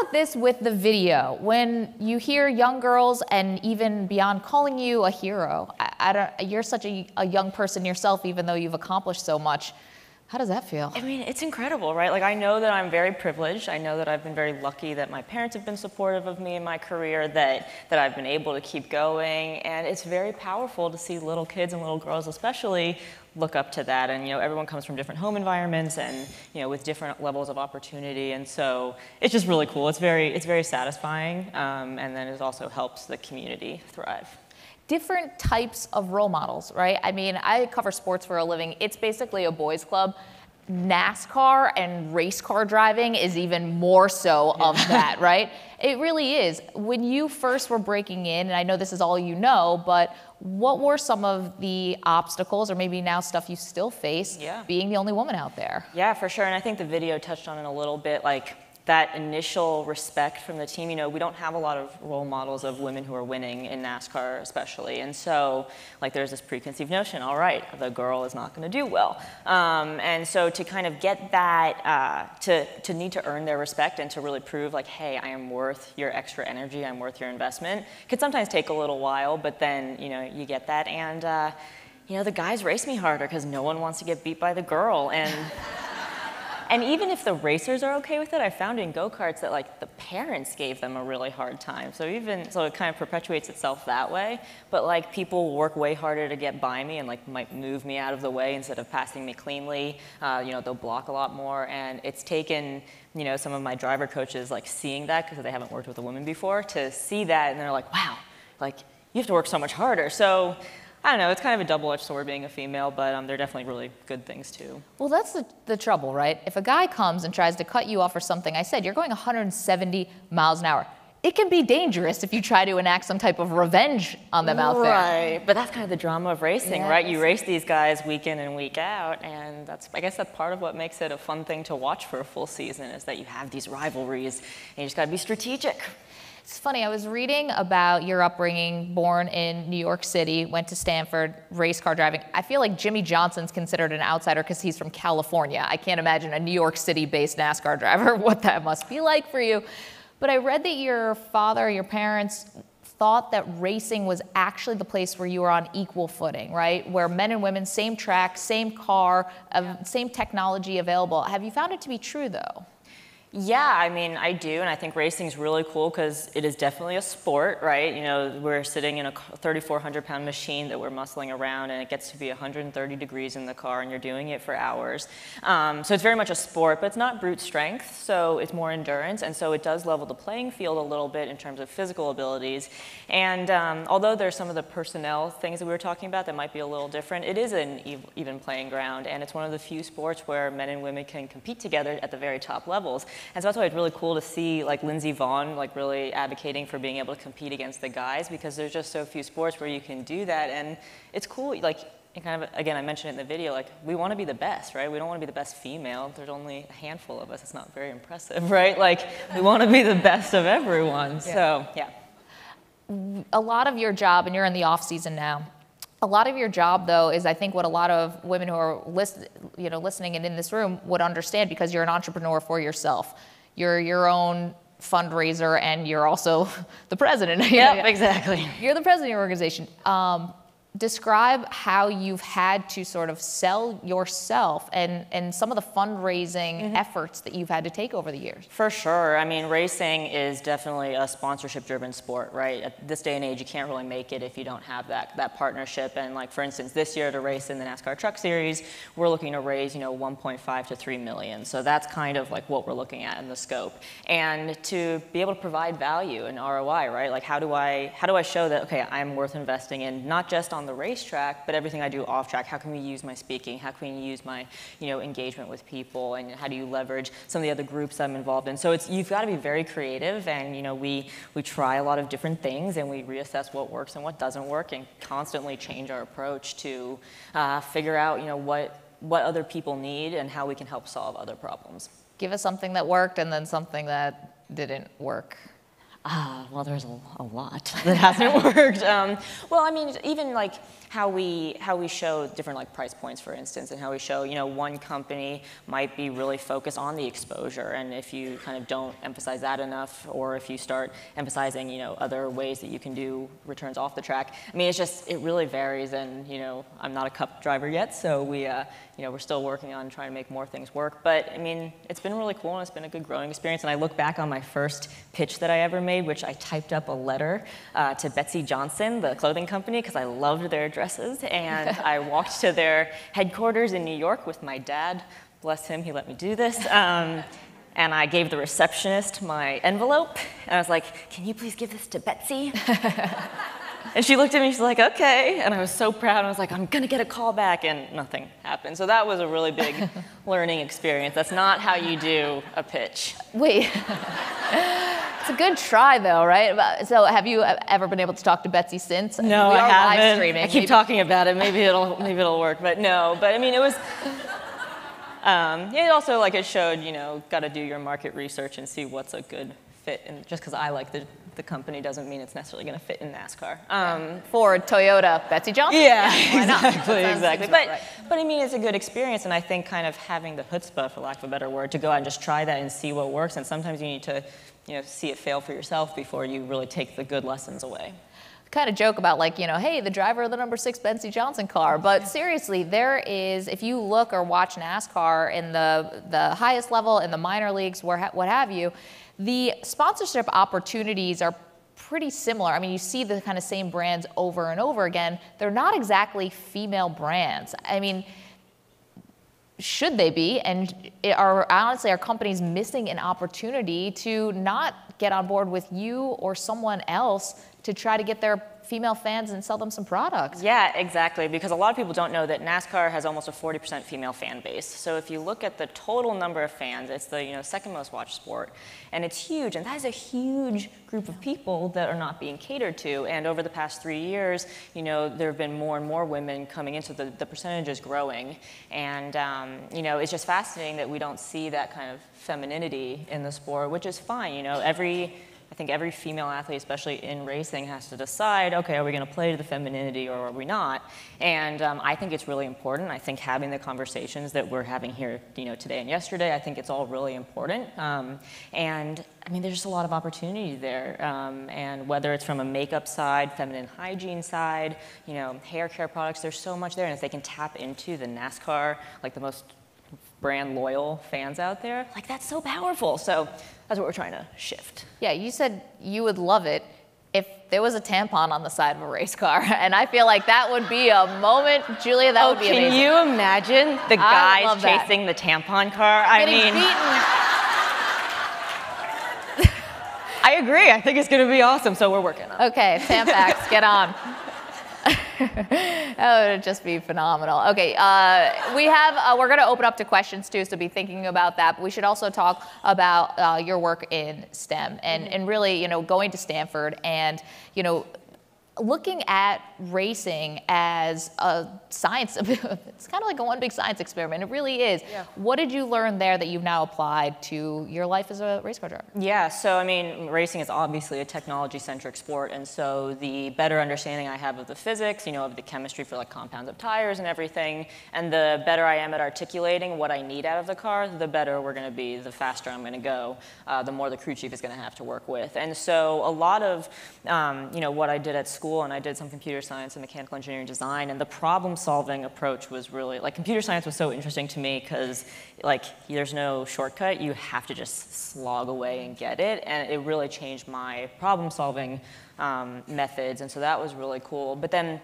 about this with the video? When you hear young girls and even beyond calling you a hero, I, I don't, you're such a, a young person yourself, even though you've accomplished so much. How does that feel? I mean, it's incredible, right? Like, I know that I'm very privileged. I know that I've been very lucky that my parents have been supportive of me in my career, that, that I've been able to keep going. And it's very powerful to see little kids and little girls, especially, look up to that. And, you know, everyone comes from different home environments and, you know, with different levels of opportunity. And so it's just really cool. It's very, it's very satisfying. Um, and then it also helps the community thrive different types of role models, right? I mean, I cover sports for a living. It's basically a boys' club. NASCAR and race car driving is even more so of that, right? It really is. When you first were breaking in, and I know this is all you know, but what were some of the obstacles or maybe now stuff you still face yeah. being the only woman out there? Yeah, for sure. And I think the video touched on it a little bit. Like, that initial respect from the team. You know, we don't have a lot of role models of women who are winning in NASCAR, especially. And so, like, there's this preconceived notion all right, the girl is not going to do well. Um, and so, to kind of get that, uh, to, to need to earn their respect and to really prove, like, hey, I am worth your extra energy, I'm worth your investment, could sometimes take a little while, but then, you know, you get that. And, uh, you know, the guys race me harder because no one wants to get beat by the girl. And and even if the racers are okay with it, I found in go-karts that like the parents gave them a really hard time. So even, so it kind of perpetuates itself that way. But like people work way harder to get by me and like might move me out of the way instead of passing me cleanly. Uh, you know, they'll block a lot more. And it's taken, you know, some of my driver coaches like seeing that because they haven't worked with a woman before to see that and they're like, wow, like you have to work so much harder. So I don't know, it's kind of a double-edged sword being a female, but um, they're definitely really good things too. Well, that's the, the trouble, right? If a guy comes and tries to cut you off or something, I said, you're going 170 miles an hour. It can be dangerous if you try to enact some type of revenge on them out there. Right, but that's kind of the drama of racing, yes. right? You race these guys week in and week out, and that's, I guess that's part of what makes it a fun thing to watch for a full season is that you have these rivalries, and you just gotta be strategic. It's funny, I was reading about your upbringing, born in New York City, went to Stanford, race car driving. I feel like Jimmie Johnson's considered an outsider because he's from California. I can't imagine a New York City based NASCAR driver, what that must be like for you. But I read that your father, your parents, thought that racing was actually the place where you were on equal footing, right? Where men and women, same track, same car, uh, same technology available. Have you found it to be true though? Yeah, I mean, I do, and I think racing is really cool because it is definitely a sport, right? You know, we're sitting in a 3,400 pound machine that we're muscling around, and it gets to be 130 degrees in the car, and you're doing it for hours. Um, so it's very much a sport, but it's not brute strength, so it's more endurance, and so it does level the playing field a little bit in terms of physical abilities. And um, although there's some of the personnel things that we were talking about that might be a little different, it is an even playing ground, and it's one of the few sports where men and women can compete together at the very top levels. And so that's why it's really cool to see like Lindsey Vonn like really advocating for being able to compete against the guys because there's just so few sports where you can do that. And it's cool, like and kind of again i mentioned it in the video like we want to be the best right? We don't want to be the best female. There's only a handful of us. It's not very impressive right? Like we want to be the best of everyone. Yeah. so yeah. A lot of your job and you're in the off season now a lot of your job, though, is I think what a lot of women who are list, you know, listening and in this room would understand because you're an entrepreneur for yourself. You're your own fundraiser and you're also the president. Yeah, exactly. You're the president of your organization. Um, describe how you've had to sort of sell yourself and, and some of the fundraising mm-hmm. efforts that you've had to take over the years. For sure. I mean, racing is definitely a sponsorship driven sport, right? At this day and age, you can't really make it if you don't have that, that partnership. And like, for instance, this year to race in the NASCAR Truck Series, we're looking to raise, you know, 1.5 to 3 million. So that's kind of like what we're looking at in the scope. And to be able to provide value and ROI, right? Like, how do I, how do I show that, okay, I'm worth investing in, not just on the racetrack, but everything I do off track. How can we use my speaking? How can we use my, you know, engagement with people? And how do you leverage some of the other groups I'm involved in? So it's you've got to be very creative, and you know, we we try a lot of different things, and we reassess what works and what doesn't work, and constantly change our approach to uh, figure out, you know, what what other people need and how we can help solve other problems. Give us something that worked and then something that didn't work. Ah, well, there's a, a lot that hasn't worked. Um, well, I mean, even like how we how we show different like price points, for instance, and how we show you know one company might be really focused on the exposure, and if you kind of don't emphasize that enough, or if you start emphasizing you know other ways that you can do returns off the track, I mean, it's just it really varies, and you know I'm not a cup driver yet, so we uh, you know we're still working on trying to make more things work, but I mean, it's been really cool and it's been a good growing experience, and I look back on my first pitch that I ever made, which I typed up a letter uh, to Betsey Johnson, the clothing company, because I loved their dresses. And I walked to their headquarters in New York with my dad. Bless him, he let me do this. Um, and I gave the receptionist my envelope. And I was like, Can you please give this to Betsey? and she looked at me, she's like, Okay. And I was so proud. I was like, I'm going to get a call back. And nothing happened. So that was a really big learning experience. That's not how you do a pitch. Wait. It's a good try, though, right? So, have you ever been able to talk to Betsey since? No, we I haven't. Live streaming. I keep Maybe- talking about it. Maybe it'll maybe it'll work, but no. But I mean, it was. Um, it also like it showed, you know, got to do your market research and see what's a good fit. And just because I like the the company doesn't mean it's necessarily going to fit in NASCAR. Um, Ford, Toyota, Betsey Johnson. yeah, why not? exactly, exactly. But right. but I mean, it's a good experience, and I think kind of having the chutzpah, for lack of a better word, to go out and just try that and see what works. And sometimes you need to, you know, see it fail for yourself before you really take the good lessons away. kind of joke about like you know hey the driver of the number six Betsey Johnson car but seriously there is if you look or watch NASCAR in the the highest level in the minor leagues where what have you the sponsorship opportunities are pretty similar. I mean you see the kind of same brands over and over again. They're not exactly female brands. I mean should they be? And are honestly are companies missing an opportunity to not get on board with you or someone else to try to get their female fans and sell them some products? Yeah, exactly. Because a lot of people don't know that NASCAR has almost a 40% female fan base. So if you look at the total number of fans, it's the you know second most watched sport, and it's huge. And that is a huge group of people that are not being catered to. And over the past three years, you know, there have been more and more women coming in, so the, the percentage is growing. And um, you know, it's just fascinating that we don't see that kind of femininity in the sport, which is fine. You know, every I think every female athlete, especially in racing, has to decide, okay, are we going to play to the femininity or are we not? And um, I think it's really important. I think having the conversations that we're having here, you know, today and yesterday, I think it's all really important. Um, and I mean, there's just a lot of opportunity there. Um, and whether it's from a makeup side, feminine hygiene side, you know, hair care products, there's so much there. And if they can tap into the NASCAR, like the most brand loyal fans out there, like that's so powerful. So that's what we're trying to shift. Yeah, you said you would love it if there was a tampon on the side of a race car, and I feel like that would be a moment, Julia. That oh, would be can amazing. you imagine the guys love that. chasing the tampon car? I Getting mean, beaten. I agree. I think it's going to be awesome. So we're working on it. Okay, Tampax, get on. that would just be phenomenal. Okay, uh, we have uh, we're going to open up to questions too, so be thinking about that. But we should also talk about uh, your work in STEM and and really you know going to Stanford and you know looking at racing as a science it's kind of like a one big science experiment it really is Yeah. what did you learn there that you've now applied to your life as a race car driver Yeah, so I mean, racing is obviously a technology centric sport, and so the better understanding I have of the physics, you know, of the chemistry for like compounds of tires and everything, and the better I am at articulating what I need out of the car, the better we're gonna be, the faster I'm gonna go, uh, the more the crew chief is gonna have to work with. And so a lot of, um, you know, what I did at school, and I did some computer science and mechanical engineering design, and the problem solving approach was really, like, computer science was so interesting to me because, like, there's no shortcut. You have to just slog away and get it, and it really changed my problem solving um, methods, and so that was really cool. But then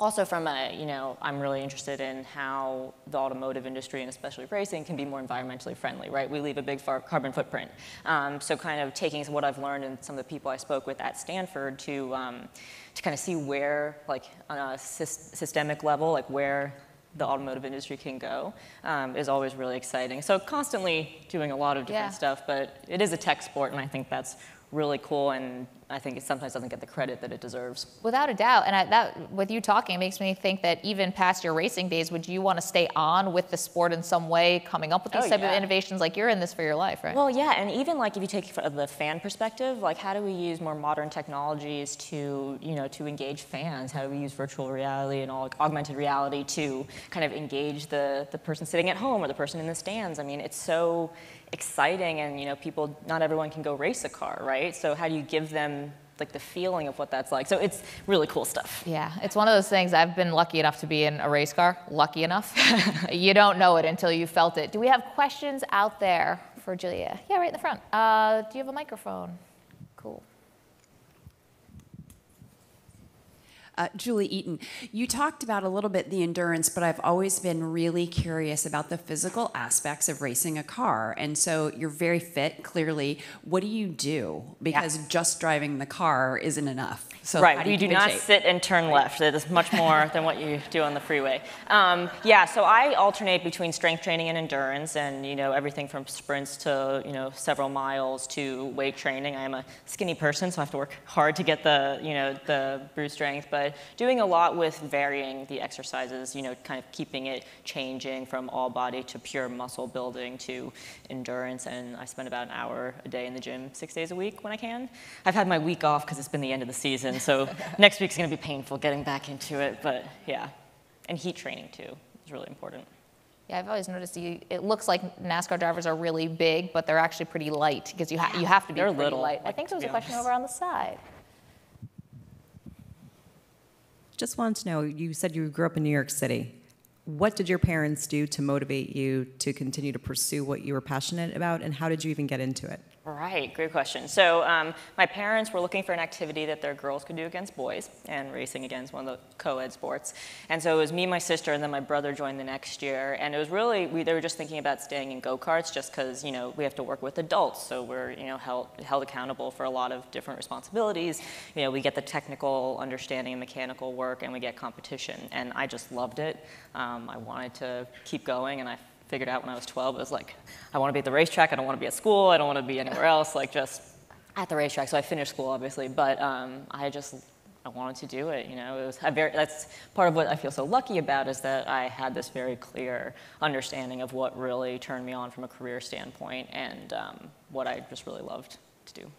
also from a, you know, I'm really interested in how the automotive industry and especially racing can be more environmentally friendly, right? We leave a big far carbon footprint. Um, so kind of taking what I've learned and some of the people I spoke with at Stanford to, um, to kind of see where, like on a sys- systemic level, like where the automotive industry can go um, is always really exciting. So constantly doing a lot of different Yeah. stuff, but it is a tech sport and I think that's really cool and I think it sometimes doesn't get the credit that it deserves. Without a doubt, and I, that with you talking, it makes me think that even past your racing days, would you want to stay on with the sport in some way, coming up with these Oh, type yeah. of innovations? Like you're in this for your life, right? Well, yeah, and even like if you take the fan perspective, like how do we use more modern technologies to, you know, to engage fans? How do we use virtual reality and all like, augmented reality to kind of engage the the person sitting at home or the person in the stands? I mean, it's so exciting, and you know, people, not everyone can go race a car, right? So how do you give them like the feeling of what that's like? So it's really cool stuff. Yeah, it's one of those things. I've been lucky enough to be in a race car. Lucky enough. you don't know it until you felt it. Do we have questions out there for Julia? Yeah, right in the front. Uh, do you have a microphone? Uh, Julie Eaton, you talked about a little bit the endurance, but I've always been really curious about the physical aspects of racing a car. And so you're very fit, clearly. What do you do? Because just driving the car isn't enough. So right, do we you do not shape? sit and turn left. It is much more than what you do on the freeway. Um, yeah, so I alternate between strength training and endurance, and you know everything from sprints to you know several miles to weight training. I am a skinny person, so I have to work hard to get the you know the bruise strength, but doing a lot with varying the exercises. You know, kind of keeping it changing from all body to pure muscle building to endurance. And I spend about an hour a day in the gym, six days a week when I can. I've had my week off because it's been the end of the season, so next week's going to be painful getting back into it. But yeah, and heat training too is really important. Yeah, I've always noticed you. It looks like NASCAR drivers are really big, but they're actually pretty light because you ha- you have to be They're pretty little, light. I think to there was a question honest. over on the side. Just wanted to know, you said you grew up in New York City. What did your parents do to motivate you to continue to pursue what you were passionate about, and how did you even get into it? Right, great question. So um, my parents were looking for an activity that their girls could do against boys, and racing against one of the co-ed sports. And so it was me, my sister, and then my brother joined the next year. And it was really we, they were just thinking about staying in go-karts, just because you know we have to work with adults, so we're you know held held accountable for a lot of different responsibilities. You know we get the technical understanding and mechanical work, and we get competition. And I just loved it. Um, I wanted to keep going, and I figured out when I was 12, it was like, I want to be at the racetrack. I don't want to be at school. I don't want to be anywhere else. Like just at the racetrack. So I finished school, obviously, but um, I just I wanted to do it. You know, it was very. That's part of what I feel so lucky about is that I had this very clear understanding of what really turned me on from a career standpoint and um, what I just really loved to do.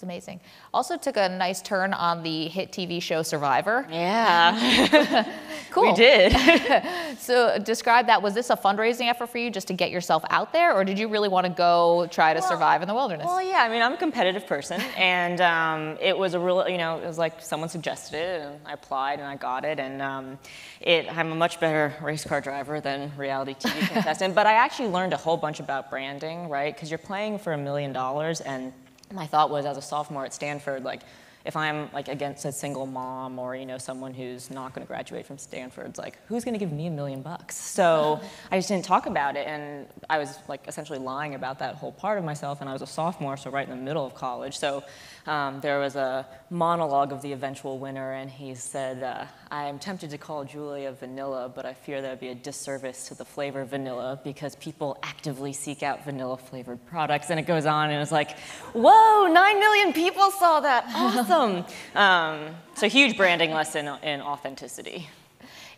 It's amazing. Also took a nice turn on the hit TV show Survivor. Yeah, Cool. we did. So describe that. Was this a fundraising effort for you just to get yourself out there, or did you really want to go try to Well- survive in the wilderness? Well, yeah, I mean, I'm a competitive person, and um, it was a real, you know, it was like someone suggested it, and I applied, and I got it, and um, it, I'm a much better race car driver than reality TV contestant, but I actually learned a whole bunch about branding, right? Because you're playing for a million dollars, and my thought was, as a sophomore at Stanford, like, if I'm like against a single mom or you know someone who's not going to graduate from Stanford, it's like who's going to give me a million bucks? So I just didn't talk about it, and I was like essentially lying about that whole part of myself. And I was a sophomore, so right in the middle of college. So um, there was a monologue of the eventual winner, and he said, uh, "I am tempted to call Julia vanilla, but I fear that would be a disservice to the flavor vanilla because people actively seek out vanilla flavored products." And it goes on, and it's like, "Whoa, nine million people saw that! Awesome!" um, so huge branding lesson in authenticity.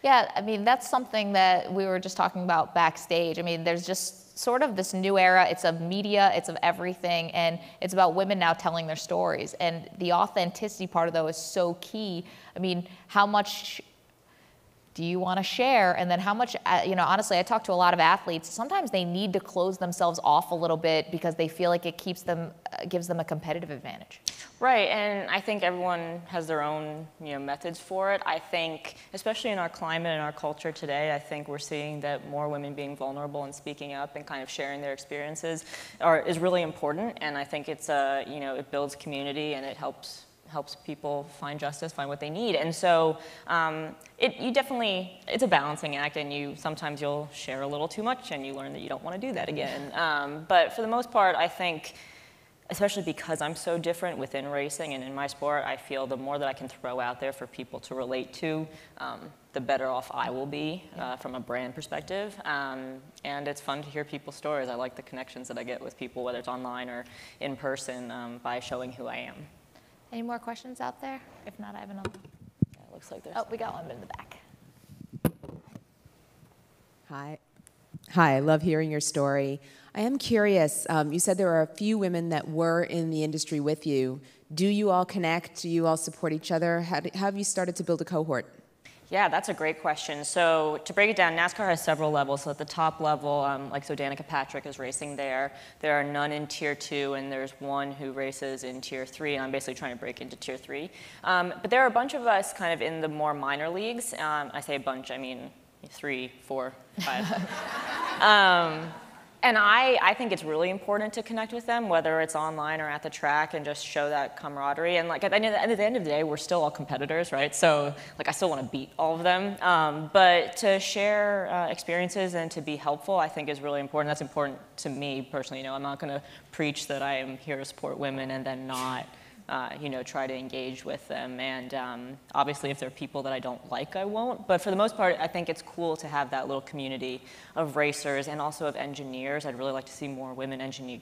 Yeah, I mean, that's something that we were just talking about backstage. I mean, there's just sort of this new era. It's of media, it's of everything, and it's about women now telling their stories. And the authenticity part of though is so key. I mean, how much do you want to share? And then how much, uh, you know, honestly, I talk to a lot of athletes. Sometimes they need to close themselves off a little bit because they feel like it keeps them, uh, gives them a competitive advantage. Right, and I think everyone has their own you know, methods for it. I think, especially in our climate and our culture today, I think we're seeing that more women being vulnerable and speaking up and kind of sharing their experiences are, is really important. And I think it's a, you know, it builds community and it helps helps people find justice, find what they need. And so um, it, you definitely, it's a balancing act and you, sometimes you'll share a little too much and you learn that you don't want to do that again. Um, but for the most part, I think especially because I'm so different within racing and in my sport, I feel the more that I can throw out there for people to relate to, um, the better off I will be uh, from a brand perspective. Um, and it's fun to hear people's stories. I like the connections that I get with people, whether it's online or in person, um, by showing who I am. Any more questions out there? If not, I have another. Yeah, it looks like there's. Oh, we got one in the back. Hi. Hi, I love hearing your story. I am curious. Um, you said there are a few women that were in the industry with you. Do you all connect? Do you all support each other? How, do, how have you started to build a cohort? Yeah, that's a great question. So to break it down, NASCAR has several levels. So at the top level, um, like so Danica Patrick is racing there. There are none in Tier 2, and there's one who races in Tier 3, and I'm basically trying to break into Tier 3. Um, but there are a bunch of us kind of in the more minor leagues. Um, I say a bunch, I mean three, four, five. and I, I think it's really important to connect with them, whether it's online or at the track, and just show that camaraderie. And like at the end of the, the, end of the day, we're still all competitors, right? So like I still want to beat all of them. Um, but to share uh, experiences and to be helpful, I think is really important. That's important to me personally. You know, I'm not going to preach that I am here to support women and then not uh, you know, try to engage with them. And um, obviously, if there are people that I don't like, I won't. But for the most part, I think it's cool to have that little community of racers and also of engineers. I'd really like to see more women engineer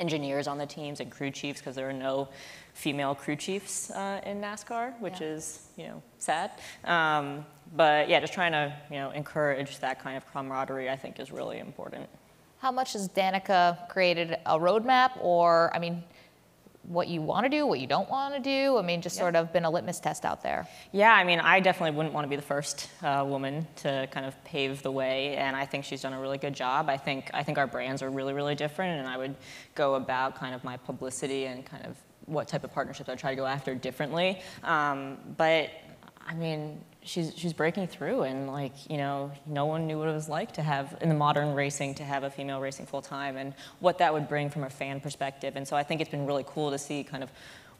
engineers on the teams and crew chiefs because there are no female crew chiefs uh, in NASCAR, which yeah. is you know sad. Um, but yeah, just trying to you know encourage that kind of camaraderie, I think, is really important. How much has Danica created a roadmap, or I mean, what you want to do, what you don't want to do? I mean, just yeah. sort of been a litmus test out there. Yeah, I mean, I definitely wouldn't want to be the first uh, woman to kind of pave the way, and I think she's done a really good job. I think I think our brands are really, really different, and I would go about kind of my publicity and kind of what type of partnerships I try to go after differently. Um, but I mean, she's she's breaking through and like you know no one knew what it was like to have in the modern racing to have a female racing full time and what that would bring from a fan perspective and so i think it's been really cool to see kind of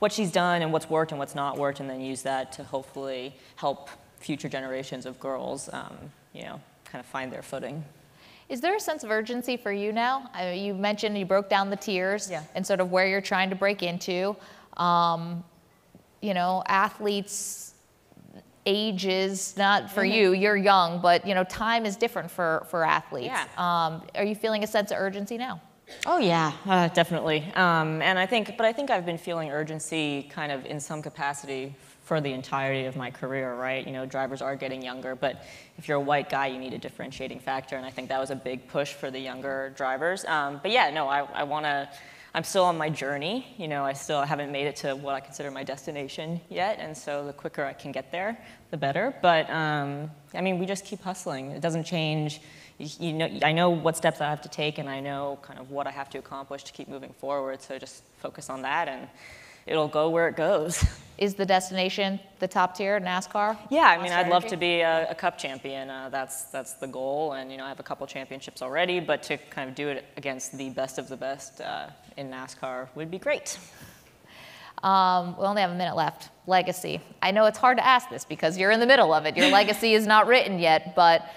what she's done and what's worked and what's not worked and then use that to hopefully help future generations of girls um, you know kind of find their footing is there a sense of urgency for you now? I mean, you mentioned you broke down the tiers yeah. and sort of where you're trying to break into. Um, you know, athletes ages, not for mm-hmm. you, you're young, but you know, time is different for, for athletes. Yeah. Um, are you feeling a sense of urgency now? Oh yeah, uh, definitely. Um, and I think, but I think I've been feeling urgency kind of in some capacity for the entirety of my career, right? You know, drivers are getting younger, but if you're a white guy, you need a differentiating factor, and I think that was a big push for the younger drivers. Um, but yeah, no, I, I want to I'm still on my journey. You know, I still haven't made it to what I consider my destination yet, and so the quicker I can get there, the better. But um, I mean, we just keep hustling. It doesn't change. You, you, know, I know what steps I have to take, and I know kind of what I have to accomplish to keep moving forward. So just focus on that, and it'll go where it goes. Is the destination the top tier NASCAR? Yeah, I mean, I'd love to be a, a Cup champion. Uh, that's that's the goal, and you know, I have a couple championships already, but to kind of do it against the best of the best uh, in NASCAR would be great. Um, we only have a minute left. Legacy. I know it's hard to ask this because you're in the middle of it. Your legacy is not written yet, but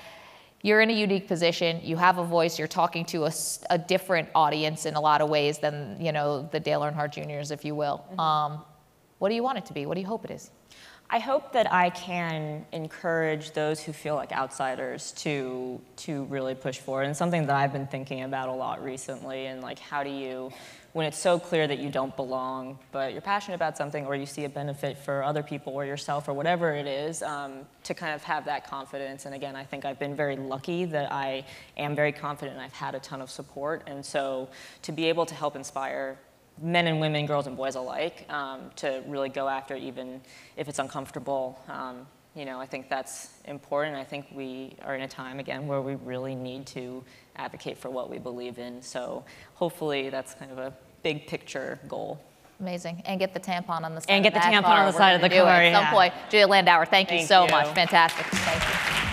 you're in a unique position. You have a voice. You're talking to a, a different audience in a lot of ways than you know the Dale Earnhardt Juniors, if you will. Mm-hmm. Um, what do you want it to be? What do you hope it is? I hope that I can encourage those who feel like outsiders to to really push forward. And something that I've been thinking about a lot recently. And like, how do you when it's so clear that you don't belong, but you're passionate about something or you see a benefit for other people or yourself or whatever it is, um, to kind of have that confidence. And again, I think I've been very lucky that I am very confident and I've had a ton of support. And so to be able to help inspire men and women, girls and boys alike, um, to really go after even if it's uncomfortable. Um, you know, I think that's important. I think we are in a time again where we really need to advocate for what we believe in. So hopefully that's kind of a big picture goal. Amazing. And get the tampon on the side And get the tampon car. on the side of the car. At some yeah. point. Julia Landauer, thank, thank you so you. much. Fantastic. Thank you.